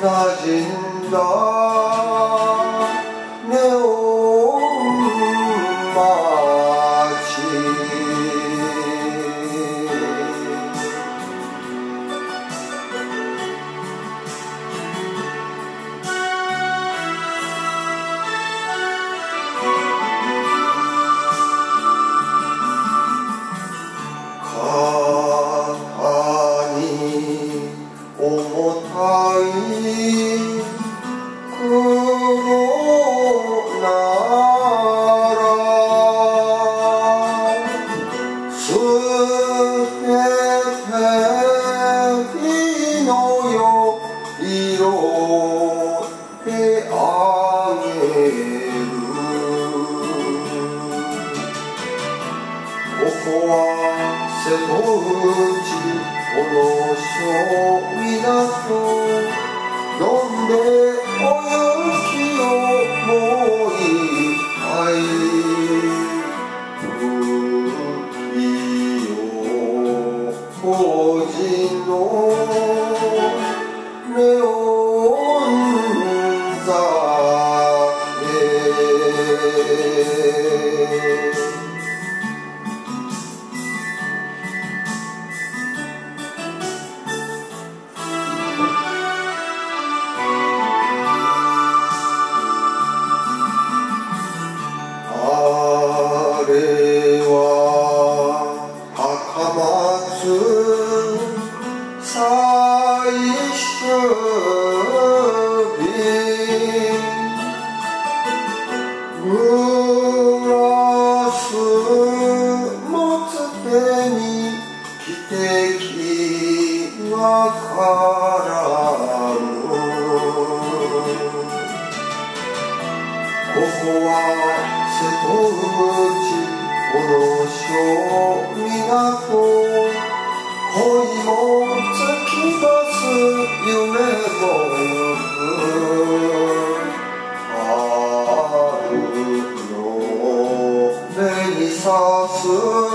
馴染んだ風呂を広げあげる」「ここは瀬戸内」「この小港飲んでおい法人の敵は絡むここは瀬戸内この小港恋もき出す夢も行く春の目にさす